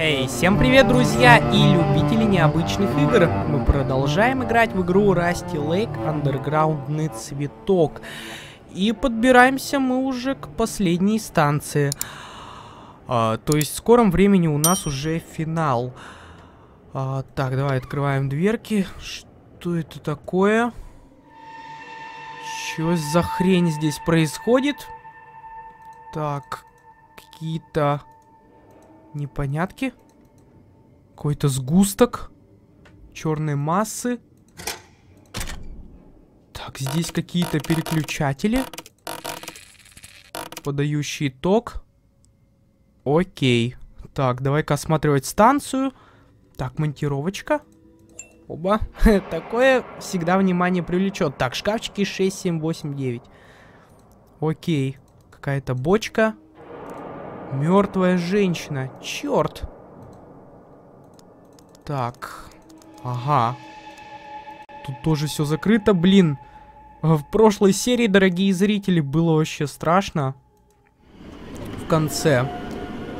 Эй, всем привет, друзья и любители необычных игр! Мы продолжаем играть в игру Rusty Lake Андерграундный цветок. И подбираемся мы уже к последней станции. А, то есть в скором времени у нас уже финал. А, так, давай открываем дверки. Что это такое? Что за хрень здесь происходит? Так, какие-то непонятки. Какой-то сгусток черной массы. Так, здесь какие-то переключатели, подающие ток. Окей. Так, давай-ка осматривать станцию. Так, монтировочка. Оба. Такое всегда внимание привлечет. Так, шкафчики 6, 7, 8, 9. Окей. Какая-то бочка. Мертвая женщина. Черт. Так. Ага. Тут тоже все закрыто, блин. В прошлой серии, дорогие зрители, было вообще страшно. В конце.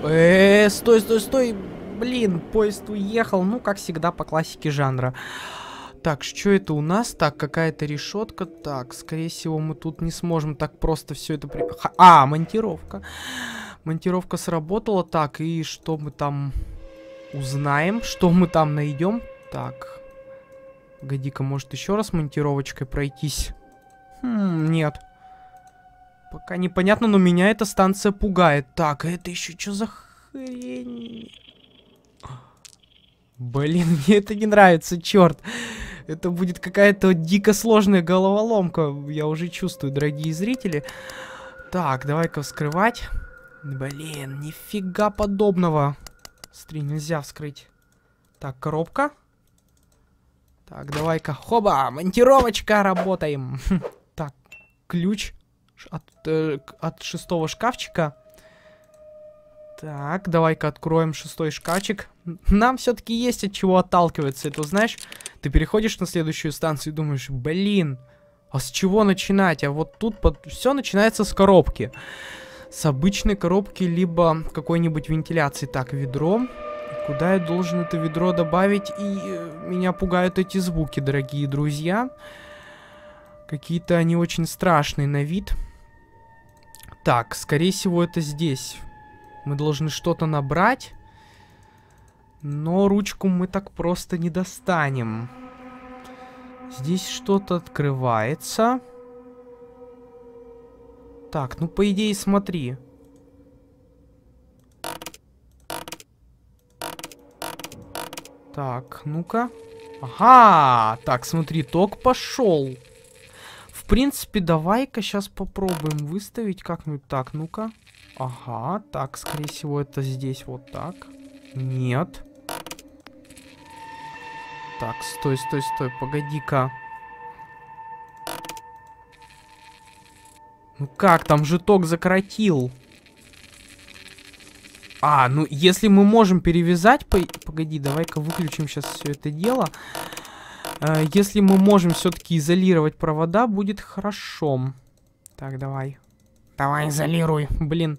Э, -э стой, стой, стой. Блин, поезд уехал. Ну, как всегда, по классике жанра. Так, что это у нас? Так, какая-то решетка. Так, скорее всего, мы тут не сможем так просто все это... При... А, монтировка. Монтировка сработала. Так, и что мы там узнаем? Что мы там найдем? Так. Годи-ка, может еще раз монтировочкой пройтись? Хм, нет. Пока непонятно, но меня эта станция пугает. Так, а это еще что за хрень? Блин, мне это не нравится, черт. Это будет какая-то дико сложная головоломка. Я уже чувствую, дорогие зрители. Так, давай-ка вскрывать. Блин, нифига подобного. Смотри, нельзя вскрыть. Так, коробка. Так, давай-ка. Хоба, монтировочка, работаем. так, ключ э, от шестого шкафчика. Так, давай-ка откроем шестой шкафчик. Нам все-таки есть от чего отталкиваться. Это, знаешь, ты переходишь на следующую станцию и думаешь, блин, а с чего начинать? А вот тут под... все начинается с коробки с обычной коробки, либо какой-нибудь вентиляции. Так, ведро. Куда я должен это ведро добавить? И э, меня пугают эти звуки, дорогие друзья. Какие-то они очень страшные на вид. Так, скорее всего, это здесь. Мы должны что-то набрать. Но ручку мы так просто не достанем. Здесь что-то открывается. Так, ну по идее смотри. Так, ну-ка. Ага, так, смотри, ток пошел. В принципе, давай-ка сейчас попробуем выставить как-нибудь. Так, ну-ка. Ага, так, скорее всего, это здесь вот так. Нет. Так, стой, стой, стой, погоди-ка. Ну как, там же ток закоротил. А, ну если мы можем перевязать... По... Погоди, давай-ка выключим сейчас все это дело. Э, если мы можем все-таки изолировать провода, будет хорошо. Так, давай. Давай, изолируй. Блин.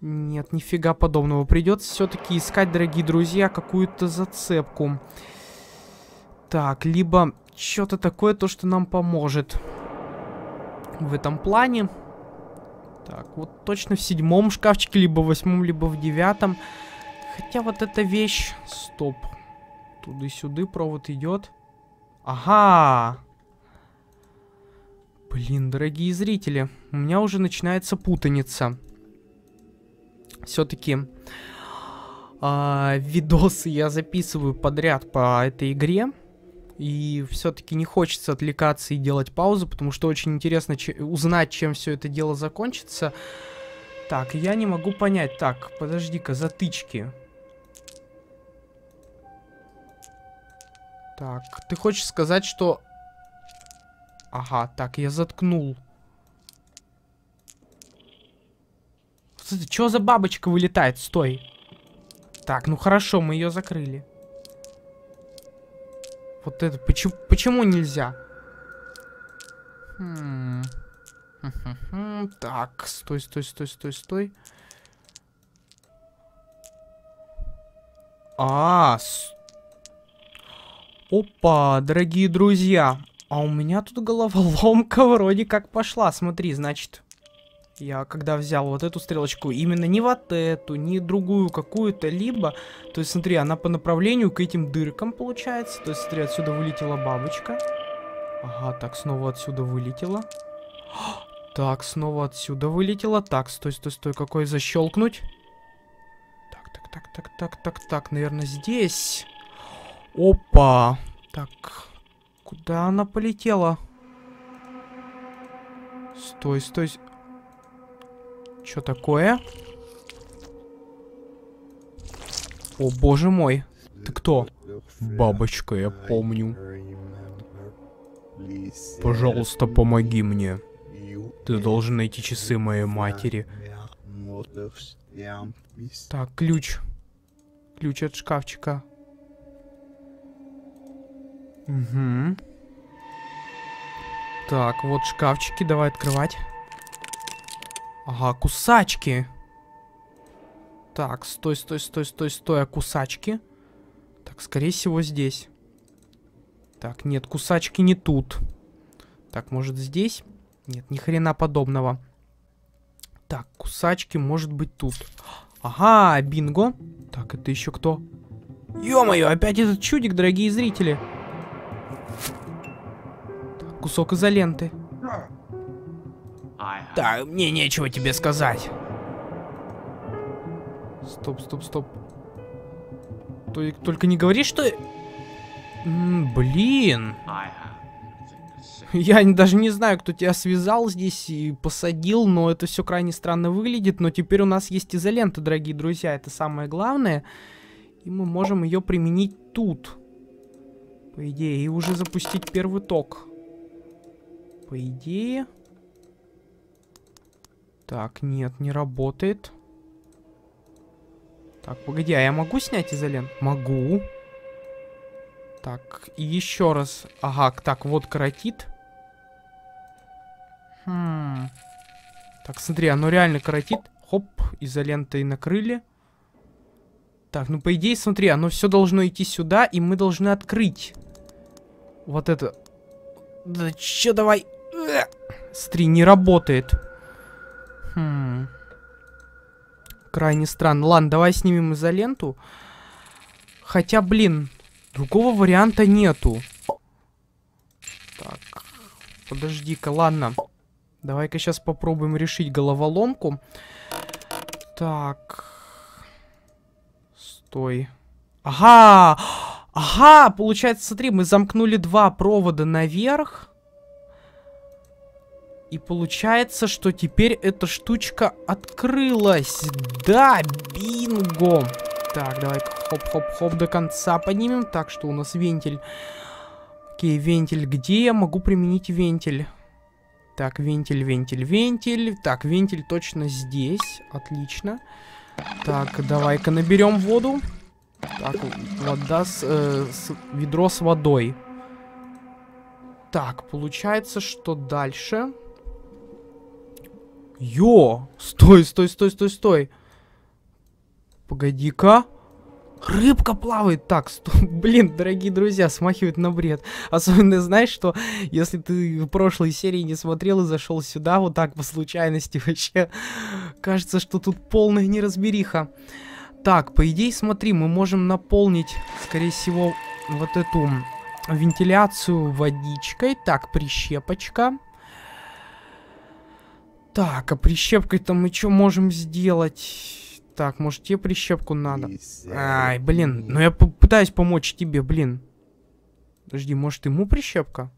Нет, нифига подобного. Придется все-таки искать, дорогие друзья, какую-то зацепку. Так, либо что-то такое, то, что нам поможет в этом плане. Так, вот точно в седьмом шкафчике, либо в восьмом, либо в девятом. Хотя вот эта вещь... Стоп. Туда-сюда провод идет. Ага. Блин, дорогие зрители, у меня уже начинается путаница. Все-таки э, видосы я записываю подряд по этой игре. И все-таки не хочется отвлекаться и делать паузу, потому что очень интересно узнать, чем все это дело закончится. Так, я не могу понять. Так, подожди-ка, затычки. Так, ты хочешь сказать, что... Ага, так, я заткнул. Что за бабочка вылетает? Стой. Так, ну хорошо, мы ее закрыли. Вот это, почему, почему нельзя? Хм. Так, стой, стой, стой, стой, стой. А, с... Опа, дорогие друзья. А у меня тут головоломка вроде как пошла. Смотри, значит, я когда взял вот эту стрелочку, именно не вот эту, не другую какую-то, либо... То есть, смотри, она по направлению к этим дыркам получается. То есть, смотри, отсюда вылетела бабочка. Ага, так, снова отсюда вылетела. Так, снова отсюда вылетела. Так, стой, стой, стой, какой защелкнуть? Так, так, так, так, так, так, так, наверное, здесь. Опа. Так, куда она полетела? Стой, стой. Что такое? О, боже мой. Ты кто? Бабочка, я помню. Пожалуйста, помоги мне. Ты должен найти часы моей матери. Так, ключ. Ключ от шкафчика. Угу. Так, вот шкафчики, давай открывать. Ага, кусачки. Так, стой, стой, стой, стой, стой, а кусачки? Так, скорее всего, здесь. Так, нет, кусачки не тут. Так, может здесь? Нет, ни хрена подобного. Так, кусачки, может быть тут. Ага, бинго. Так, это еще кто? Ё-моё, опять этот чудик, дорогие зрители. Так, кусок изоленты. Так, мне нечего тебе сказать. Стоп, стоп, стоп. Только не говори, что... М блин. Я даже не знаю, кто тебя связал здесь и посадил, но это все крайне странно выглядит. Но теперь у нас есть изолента, дорогие друзья, это самое главное. И мы можем ее применить тут. По идее, и уже запустить первый ток. По идее... Так, нет, не работает. Так, погоди, а я могу снять изолент? Могу. Так, и еще раз. Ага, так, вот каротит. Хм. Так, смотри, оно реально каротит. Хоп, изолентой накрыли. Так, ну по идее, смотри, оно все должно идти сюда, и мы должны открыть. Вот это. Да че давай? Смотри, не работает. Хм. Крайне странно. Ладно, давай снимем изоленту. Хотя, блин, другого варианта нету. Так, подожди-ка, ладно. Давай-ка сейчас попробуем решить головоломку. Так. Стой. Ага! Ага, получается, смотри, мы замкнули два провода наверх. И получается, что теперь эта штучка открылась. Да, бинго. Так, давай хоп-хоп-хоп до конца поднимем. Так, что у нас вентиль. Окей, вентиль. Где я могу применить вентиль? Так, вентиль, вентиль, вентиль. Так, вентиль точно здесь. Отлично. Так, давай-ка наберем воду. Так, вода с, э, с... Ведро с водой. Так, получается, что дальше... Йо! Стой, стой, стой, стой, стой. Погоди-ка. Рыбка плавает. Так, сто... блин, дорогие друзья, смахивает на бред. Особенно знаешь, что если ты в прошлой серии не смотрел и зашел сюда вот так по случайности, вообще кажется, что тут полная неразбериха. Так, по идее, смотри, мы можем наполнить, скорее всего, вот эту вентиляцию водичкой. Так, прищепочка. Так, а прищепкой-то мы что можем сделать? Так, может тебе прищепку надо? Ай, блин, ну я пытаюсь помочь тебе, блин. Подожди, может ему прищепка?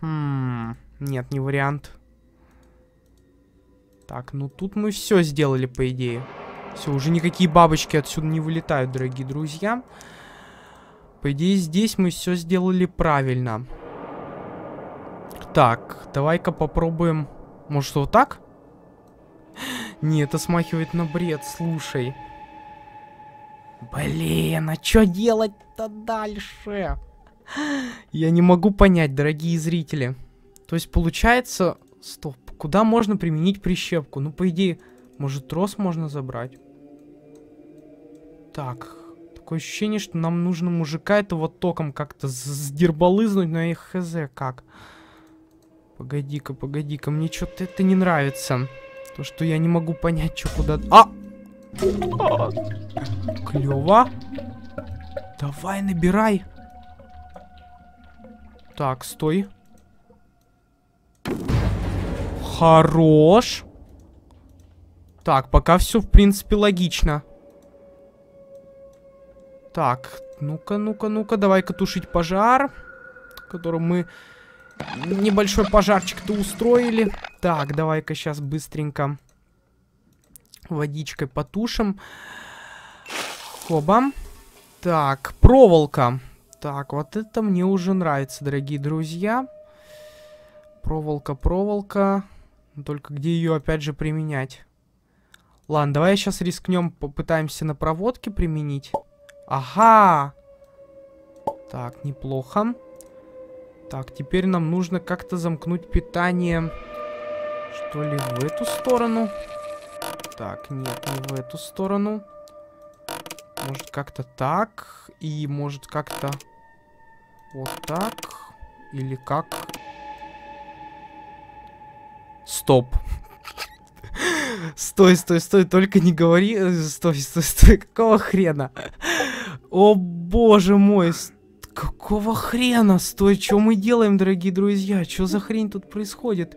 Хм, нет, не вариант. Так, ну тут мы все сделали, по идее. Все, уже никакие бабочки отсюда не вылетают, дорогие друзья. По идее, здесь мы все сделали правильно. Так, давай-ка попробуем... Может, вот так? Нет, это смахивает на бред, слушай. Блин, а что делать-то дальше? Я не могу понять, дорогие зрители. То есть, получается... Стоп, куда можно применить прищепку? Ну, по идее, может, трос можно забрать? Так, такое ощущение, что нам нужно мужика этого током как-то сдербалызнуть, но я хз как. Погоди-ка, погоди-ка, мне что-то это не нравится. То, что я не могу понять, что куда... А! Клево. Давай, набирай. Так, стой. Хорош. Так, пока все, в принципе, логично. Так, ну-ка, ну-ка, ну-ка, давай-ка тушить пожар, которым мы небольшой пожарчик-то устроили. Так, давай-ка сейчас быстренько водичкой потушим. Хоба. Так, проволока. Так, вот это мне уже нравится, дорогие друзья. Проволока, проволока. Только где ее опять же применять? Ладно, давай сейчас рискнем, попытаемся на проводке применить. Ага! Так, неплохо. Так, теперь нам нужно как-то замкнуть питание, что ли, в эту сторону. Так, нет, не в эту сторону. Может, как-то так. И может, как-то вот так. Или как? Стоп. Стой, стой, стой, только не говори. Э, стой, стой, стой, какого хрена? О боже мой, какого хрена? Стой, что мы делаем, дорогие друзья? Что за хрень тут происходит?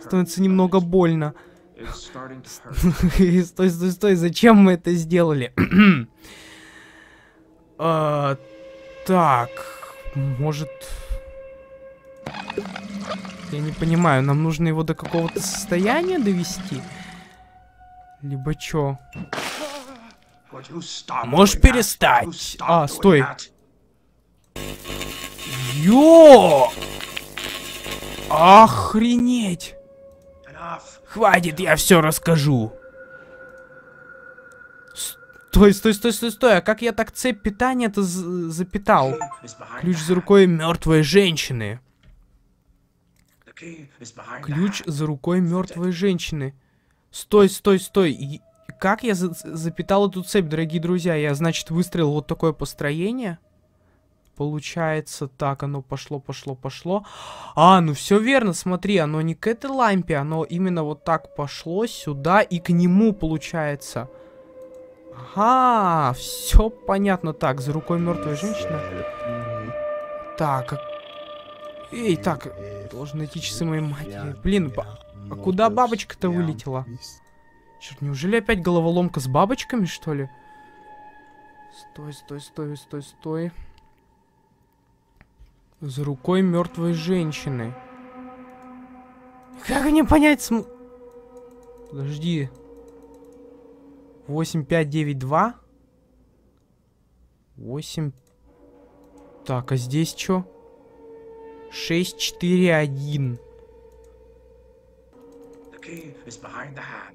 Становится немного больно. стой, стой, стой, зачем мы это сделали? а, так, может... Я не понимаю, нам нужно его до какого-то состояния довести? Либо чё? Можешь перестать? А, стой. Ё! Охренеть! Хватит, я все расскажу. Стой, стой, стой, стой, стой. А как я так цепь питания-то запитал? Ключ за рукой мертвой женщины. Ключ за рукой мертвой женщины. Стой, стой, стой. И как я за запитал эту цепь, дорогие друзья? Я, значит, выстроил вот такое построение. Получается, так, оно пошло, пошло, пошло. А, ну все верно, смотри, оно не к этой лампе, оно именно вот так пошло сюда и к нему, получается. Ага, все понятно. Так, за рукой мертвой женщины. Так, а... Эй, так, должен найти часы моей матери. Блин, а куда бабочка-то вылетела? Черт, неужели опять головоломка с бабочками, что ли? Стой, стой, стой, стой, стой. За рукой мертвой женщины. Как мне понять см... Подожди. 8592? 8... Так, а здесь что? 641.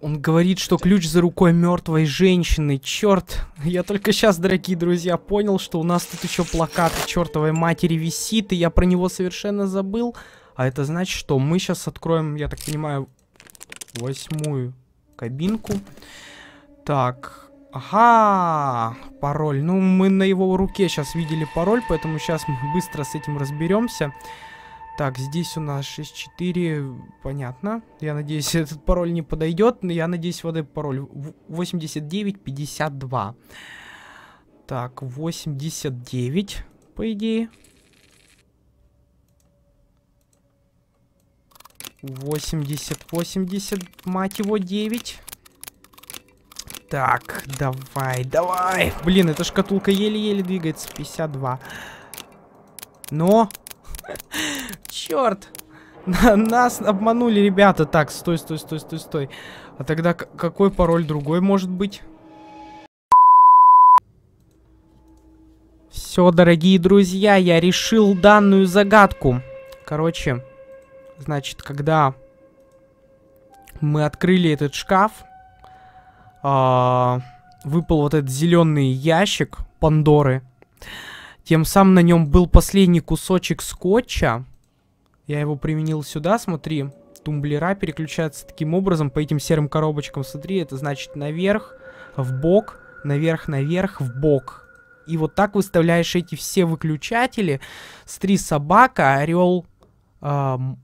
Он говорит, что ключ за рукой мертвой женщины. Черт, я только сейчас, дорогие друзья, понял, что у нас тут еще плакат чертовой матери висит, и я про него совершенно забыл. А это значит, что мы сейчас откроем, я так понимаю, восьмую кабинку. Так, ага, пароль. Ну, мы на его руке сейчас видели пароль, поэтому сейчас мы быстро с этим разберемся. Так, здесь у нас 64, понятно. Я надеюсь, этот пароль не подойдет. Но я надеюсь, вот этот пароль 8952. Так, 89, по идее. 80, 80, мать его, 9. Так, давай, давай. Блин, эта шкатулка еле-еле двигается. 52. Но Черт! Нас обманули ребята. Так, стой, стой, стой, стой, стой. А тогда какой пароль другой может быть? Все, дорогие друзья, я решил данную загадку. Короче, значит, когда мы открыли этот шкаф, э, выпал вот этот зеленый ящик Пандоры. Тем самым на нем был последний кусочек скотча. Я его применил сюда, смотри. Тумблера переключаются таким образом по этим серым коробочкам. Смотри, это значит наверх, в бок, наверх, наверх, в бок. И вот так выставляешь эти все выключатели. Стри собака, орел, эм,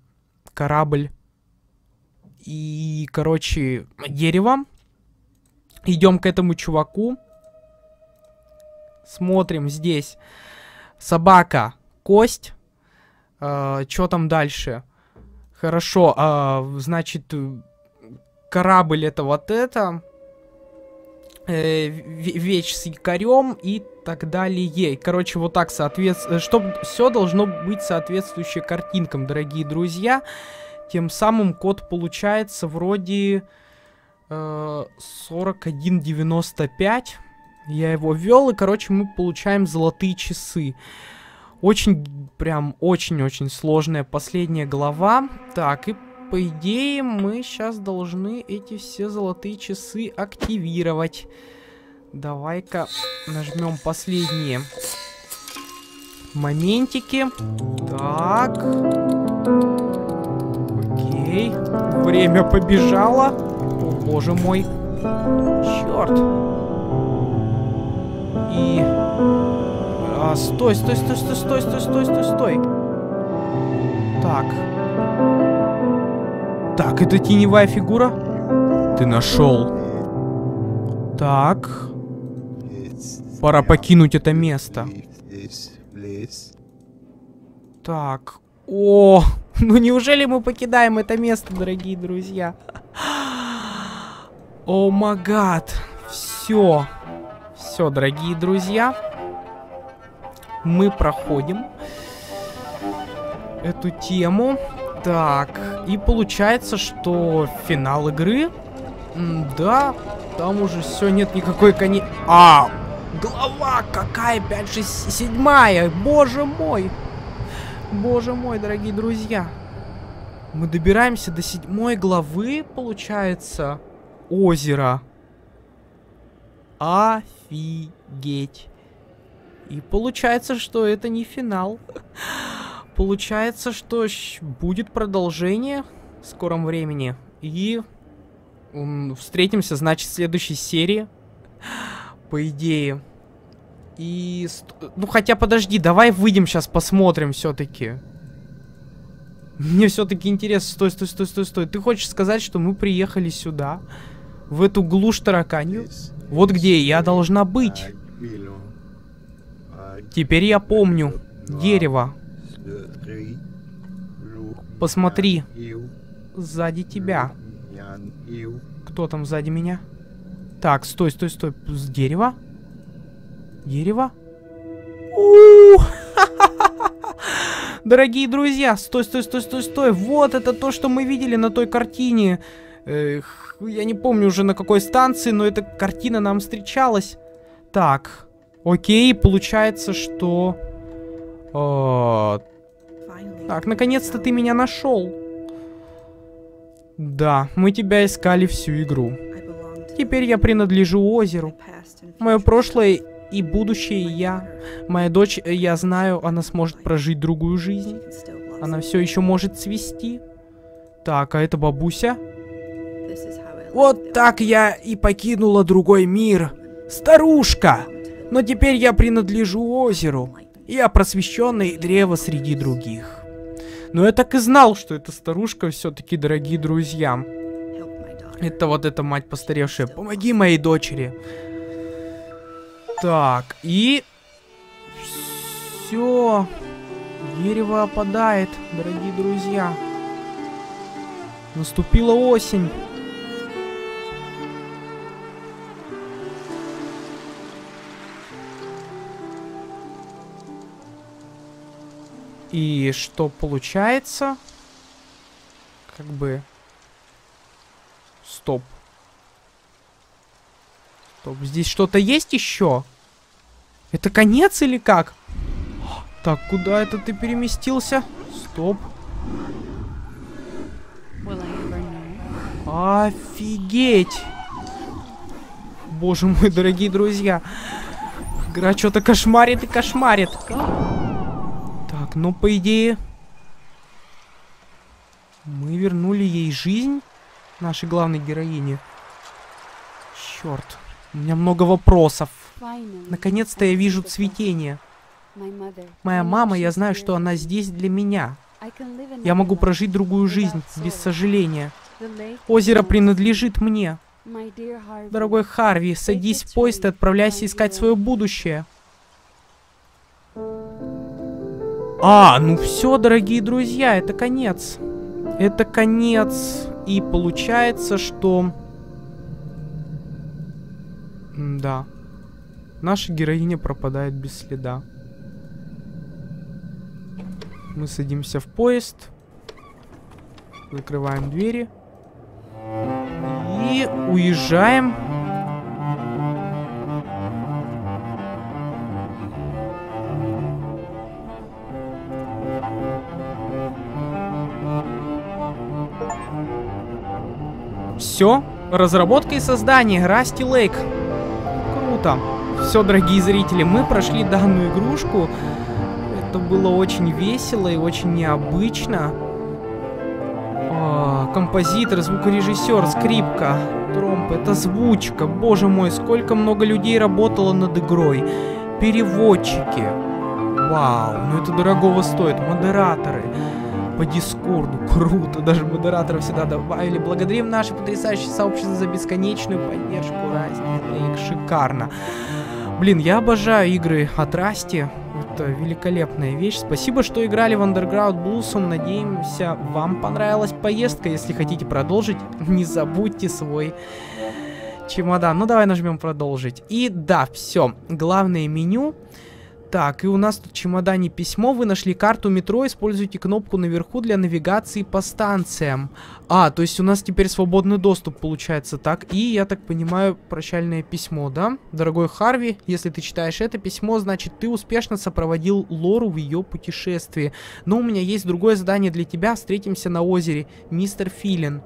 корабль и, короче, дерево. Идем к этому чуваку. Смотрим здесь. Собака, кость. Э, Что там дальше? Хорошо, э, значит, корабль это вот это. Э, вещь с якорем и так далее. Короче, вот так соответственно, чтобы все должно быть соответствующее картинкам, дорогие друзья. Тем самым код получается вроде э, 41.95. Я его ввел, и, короче, мы получаем золотые часы. Очень, прям, очень-очень сложная последняя глава. Так, и по идее мы сейчас должны эти все золотые часы активировать. Давай-ка нажмем последние моментики. Так. Окей. Время побежало. О, боже мой. Черт. И... А, стой, стой, стой, стой, стой, стой, стой, стой, стой. Так. Так, это теневая фигура? Ты нашел. Так. Пора покинуть это место. Так. О, ну неужели мы покидаем это место, дорогие друзья? О, магад. Все. Все, дорогие друзья. Мы проходим эту тему. Так, и получается, что финал игры... Да, там уже все, нет никакой кони... А, глава какая, 5, 6, 7, боже мой. Боже мой, дорогие друзья. Мы добираемся до седьмой главы, получается, озера. Офигеть. И получается, что это не финал. Получается, что будет продолжение в скором времени. И встретимся, значит, в следующей серии. По идее. И... Ну, хотя, подожди, давай выйдем сейчас, посмотрим все-таки. Мне все-таки интересно. Стой, стой, стой, стой, стой. Ты хочешь сказать, что мы приехали сюда? В эту глушь тараканью? Вот где я должна быть. Теперь я помню. Дерево. Посмотри. Сзади тебя. Кто там сзади меня? Так, стой, стой, стой. С дерева? Дерево? Дорогие друзья, стой, стой, стой, стой, стой. Вот это то, что мы видели на той картине. Эх, я не помню уже на какой станции, но эта картина нам встречалась. Так, окей, получается, что... О, так, наконец-то ты меня нашел. Да, мы тебя искали всю игру. Теперь я принадлежу озеру. Мое прошлое и будущее я. Моя дочь, я знаю, она сможет прожить другую жизнь. Она все еще может цвести. Так, а это бабуся? Вот так я и покинула другой мир. Старушка! Но теперь я принадлежу озеру. Я просвещенный древо среди других. Но я так и знал, что эта старушка все-таки, дорогие друзья. Это вот эта мать постаревшая. Помоги моей дочери. Так, и... Все. Дерево опадает, дорогие друзья. Наступила осень. И что получается? Как бы... Стоп. Стоп, здесь что-то есть еще? Это конец или как? Так, куда это ты переместился? Стоп. Офигеть! Боже мой, дорогие друзья. Игра что-то кошмарит и кошмарит. Так, ну, по идее... Мы вернули ей жизнь, нашей главной героине. Черт. У меня много вопросов. Наконец-то я вижу цветение. Моя мама, я знаю, что она здесь для меня. Я могу прожить другую жизнь, без сожаления. Озеро принадлежит мне. Дорогой Харви, садись в поезд и отправляйся искать свое будущее. А, ну все, дорогие друзья, это конец. Это конец. И получается, что... Да. Наша героиня пропадает без следа. Мы садимся в поезд. Закрываем двери. И уезжаем. Все. Разработка и создание. Расти Лейк. Круто. Все, дорогие зрители, мы прошли данную игрушку. Это было очень весело и очень необычно. О, композитор, звукорежиссер, скрипка, тромб, это звучка. Боже мой, сколько много людей работало над игрой. Переводчики. Вау, ну это дорогого стоит. Модераторы по Дискорду. Круто, даже модераторов всегда добавили. Благодарим наше потрясающее сообщество за бесконечную поддержку Расти. Шикарно. Блин, я обожаю игры от Расти. Это великолепная вещь. Спасибо, что играли в Underground Bluesum. Надеемся, вам понравилась поездка. Если хотите продолжить, не забудьте свой чемодан. Ну, давай нажмем продолжить. И да, все. Главное меню. Так, и у нас тут в чемодане письмо. Вы нашли карту метро, используйте кнопку наверху для навигации по станциям. А, то есть у нас теперь свободный доступ получается, так? И, я так понимаю, прощальное письмо, да? Дорогой Харви, если ты читаешь это письмо, значит, ты успешно сопроводил Лору в ее путешествии. Но у меня есть другое задание для тебя. Встретимся на озере, мистер Филин.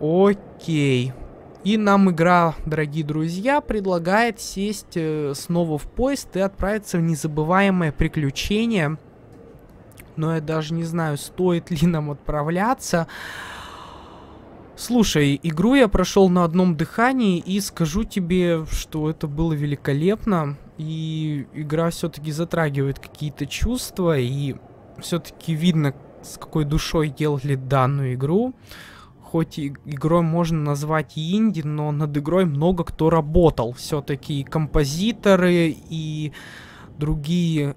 Окей. И нам игра, дорогие друзья, предлагает сесть э, снова в поезд и отправиться в незабываемое приключение. Но я даже не знаю, стоит ли нам отправляться. Слушай, игру я прошел на одном дыхании и скажу тебе, что это было великолепно. И игра все-таки затрагивает какие-то чувства, и все-таки видно, с какой душой делали данную игру хоть игрой можно назвать инди, но над игрой много кто работал. Все-таки композиторы, и другие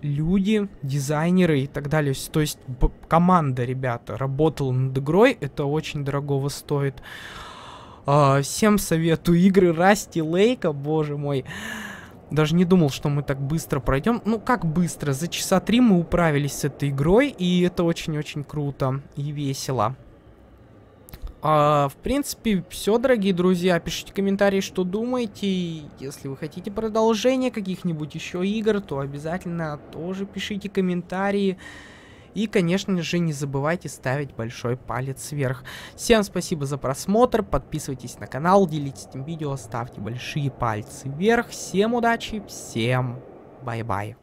люди, дизайнеры и так далее. То есть команда, ребята, работала над игрой. Это очень дорогого стоит. Uh, всем советую игры Расти Лейка, боже мой. Даже не думал, что мы так быстро пройдем. Ну, как быстро? За часа три мы управились с этой игрой, и это очень-очень круто и весело. А, в принципе, все, дорогие друзья. Пишите комментарии, что думаете. Если вы хотите продолжение каких-нибудь еще игр, то обязательно тоже пишите комментарии. И, конечно же, не забывайте ставить большой палец вверх. Всем спасибо за просмотр, подписывайтесь на канал, делитесь этим видео, ставьте большие пальцы вверх. Всем удачи, всем bye-bye.